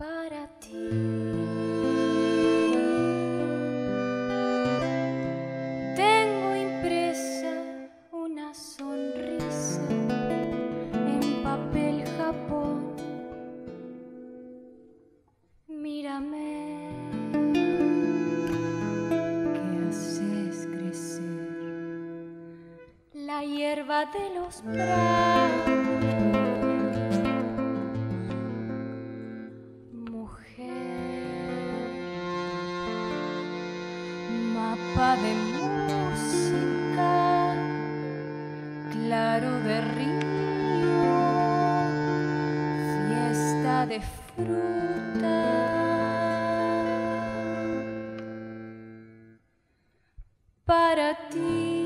para ti. La hierba de los prados. mapa de música, claro de río, fiesta de fruta. Para ti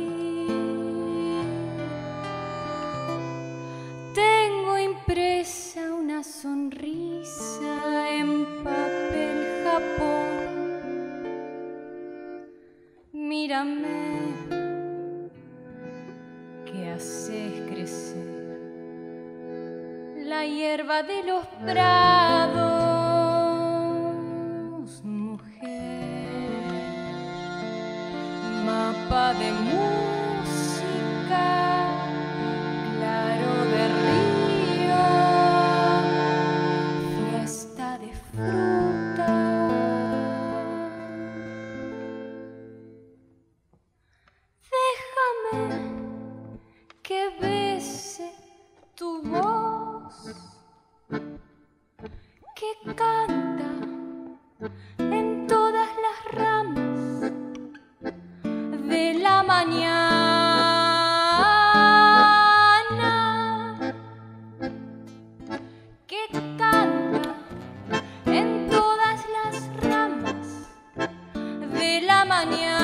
que haces crecer. La hierba de los prados, mujer, mapa de música, que bese tu voz que canta en todas las ramas de la mañana que canta en todas las ramas de la mañana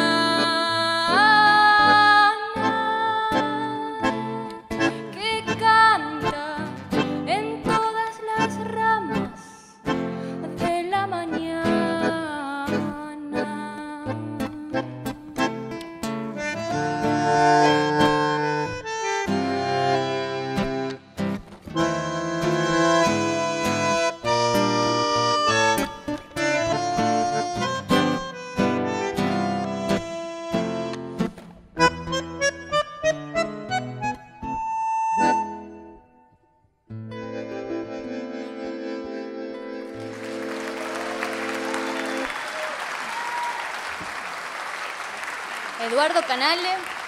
Eduardo Canale.